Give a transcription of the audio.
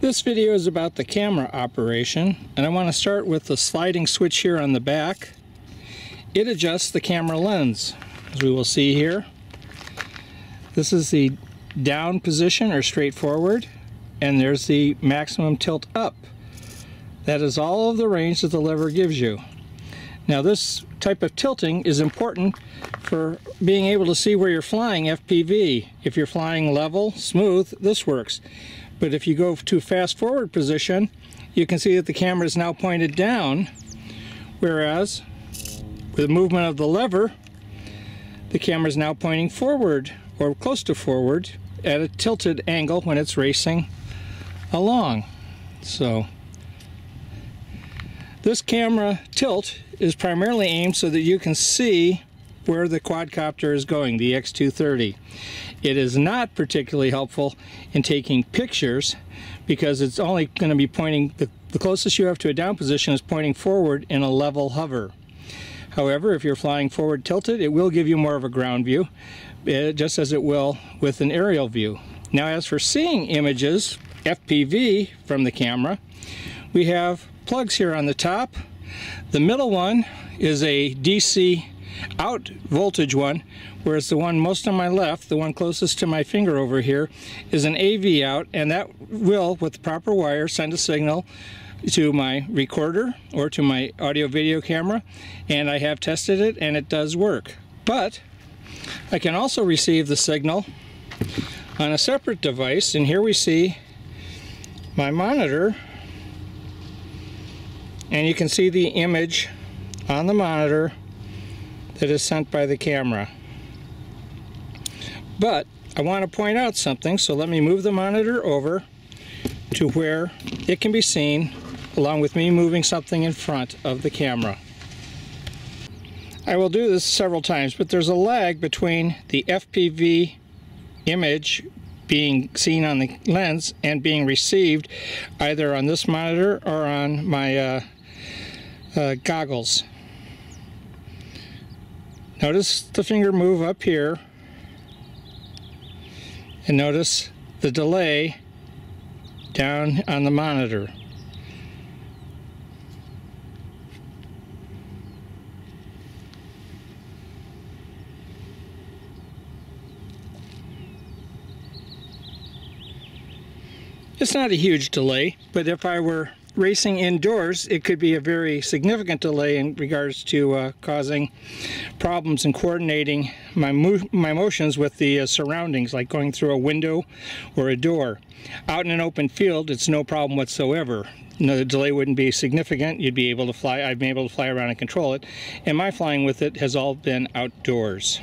This video is about the camera operation and I want to start with the sliding switch here on the back. It adjusts the camera lens as we will see here. This is the down position or straight forward and there's the maximum tilt up. That is all of the range that the lever gives you. Now this type of tilting is important for being able to see where you're flying FPV. If you're flying level, smooth, this works. But if you go to fast forward position, you can see that the camera is now pointed down, whereas with the movement of the lever, the camera is now pointing forward or close to forward at a tilted angle when it's racing along. So this camera tilt is primarily aimed so that you can see where the quadcopter is going, the X230. It is not particularly helpful in taking pictures because it's only going to be pointing, the, the closest you have to a down position is pointing forward in a level hover. However, if you're flying forward tilted, it will give you more of a ground view, eh, just as it will with an aerial view. Now as for seeing images, FPV from the camera, we have plugs here on the top. The middle one is a DC out voltage one, whereas the one most on my left, the one closest to my finger over here, is an AV out, and that will, with the proper wire, send a signal to my recorder or to my audio video camera and I have tested it and it does work. But I can also receive the signal on a separate device and here we see my monitor and you can see the image on the monitor that is sent by the camera. But I want to point out something, so let me move the monitor over to where it can be seen along with me moving something in front of the camera. I will do this several times, but there's a lag between the FPV image being seen on the lens and being received either on this monitor or on my uh, uh, goggles. Notice the finger move up here and notice the delay down on the monitor. It's not a huge delay, but if I were racing indoors, it could be a very significant delay in regards to uh, causing problems in coordinating my, mo my motions with the uh, surroundings, like going through a window or a door. Out in an open field, it's no problem whatsoever. No, the delay wouldn't be significant. You'd be able to fly, I've been able to fly around and control it. And my flying with it has all been outdoors.